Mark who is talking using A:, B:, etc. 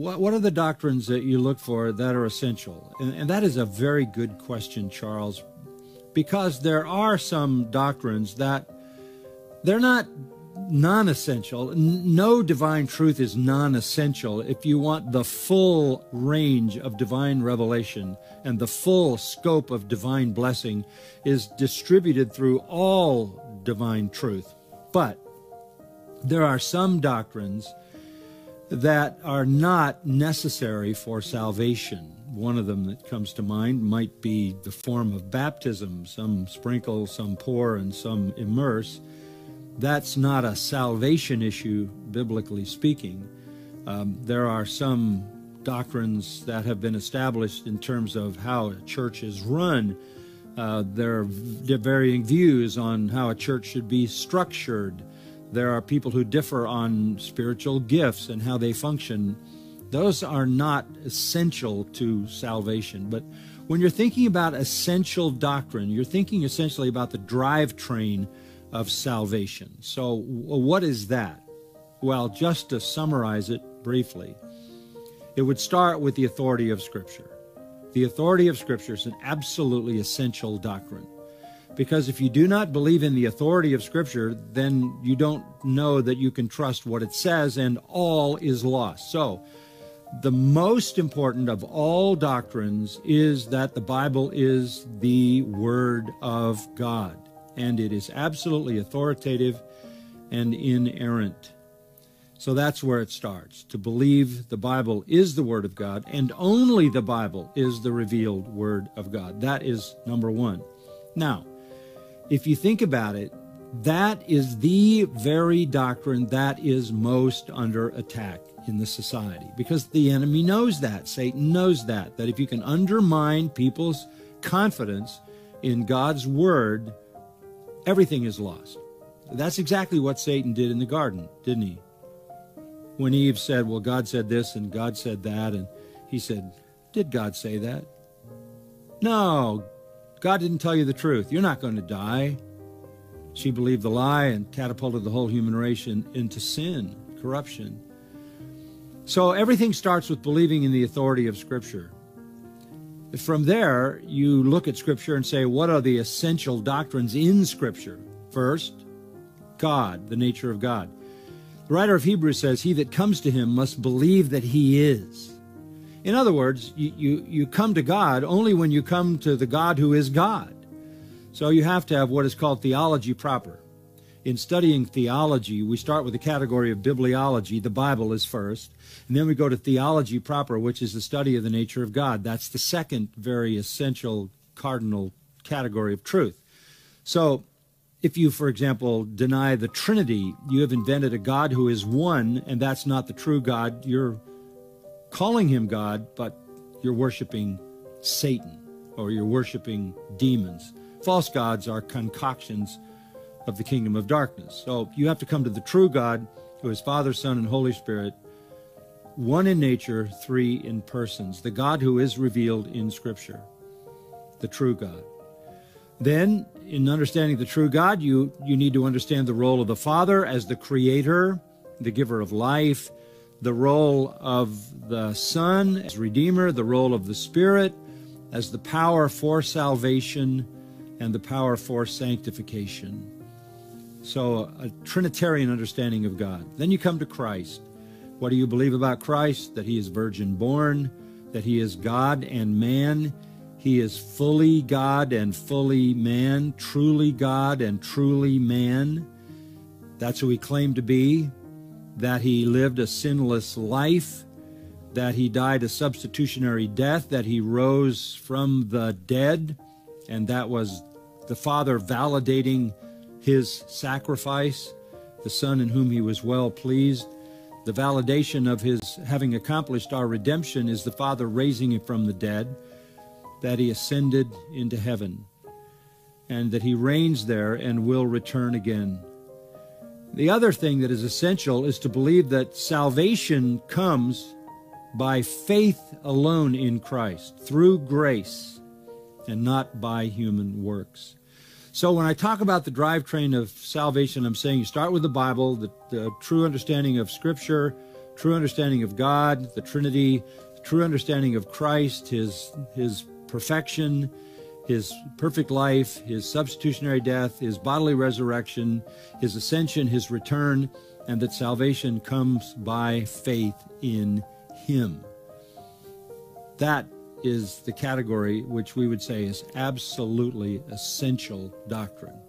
A: What, what are the doctrines that you look for that are essential? And, and that is a very good question, Charles, because there are some doctrines that they're not non essential. No divine truth is non essential if you want the full range of divine revelation and the full scope of divine blessing is distributed through all divine truth. But there are some doctrines that are not necessary for salvation. One of them that comes to mind might be the form of baptism. Some sprinkle, some pour, and some immerse that's not a salvation issue, biblically speaking. Um, there are some doctrines that have been established in terms of how a church is run. Uh, there are varying views on how a church should be structured. There are people who differ on spiritual gifts and how they function. Those are not essential to salvation. But when you're thinking about essential doctrine, you're thinking essentially about the drivetrain of salvation. So, what is that? Well, just to summarize it briefly, it would start with the authority of Scripture. The authority of Scripture is an absolutely essential doctrine. Because if you do not believe in the authority of Scripture, then you don't know that you can trust what it says, and all is lost. So, the most important of all doctrines is that the Bible is the Word of God and it is absolutely authoritative and inerrant. So that's where it starts to believe the Bible is the Word of God, and only the Bible is the revealed Word of God. That is number one. Now, if you think about it, that is the very doctrine that is most under attack in the society because the enemy knows that. Satan knows that. That if you can undermine people's confidence in God's Word, everything is lost. That's exactly what Satan did in the garden, didn't he? When Eve said, Well, God said this and God said that, and he said, Did God say that? No, God didn't tell you the truth. You're not going to die. She believed the lie and catapulted the whole human race into sin, corruption. So everything starts with believing in the authority of Scripture. From there, you look at Scripture and say, what are the essential doctrines in Scripture? First, God, the nature of God. The writer of Hebrews says, He that comes to him must believe that he is. In other words, you, you, you come to God only when you come to the God who is God. So you have to have what is called theology proper. In studying theology, we start with the category of bibliology. The Bible is first. And then we go to theology proper, which is the study of the nature of God. That's the second very essential cardinal category of truth. So, if you, for example, deny the Trinity, you have invented a God who is one, and that's not the true God. You're calling him God, but you're worshiping Satan or you're worshiping demons. False gods are concoctions of the kingdom of darkness. So you have to come to the true God, who is Father, Son, and Holy Spirit, one in nature, three in persons, the God who is revealed in Scripture, the true God. Then, in understanding the true God, you, you need to understand the role of the Father as the creator, the giver of life, the role of the Son as Redeemer, the role of the Spirit as the power for salvation and the power for sanctification. So, a Trinitarian understanding of God. Then you come to Christ. What do you believe about Christ? That he is virgin born, that he is God and man. He is fully God and fully man, truly God and truly man. That's who he claimed to be. That he lived a sinless life, that he died a substitutionary death, that he rose from the dead, and that was the Father validating his sacrifice, the Son in whom he was well pleased. The validation of his having accomplished our redemption is the Father raising him from the dead, that he ascended into heaven, and that he reigns there and will return again. The other thing that is essential is to believe that salvation comes by faith alone in Christ, through grace, and not by human works. So when I talk about the drivetrain of salvation, I'm saying you start with the Bible, the, the true understanding of Scripture, true understanding of God, the Trinity, true understanding of Christ, his his perfection, his perfect life, his substitutionary death, his bodily resurrection, his ascension, his return, and that salvation comes by faith in him. That is the category which we would say is absolutely essential doctrine.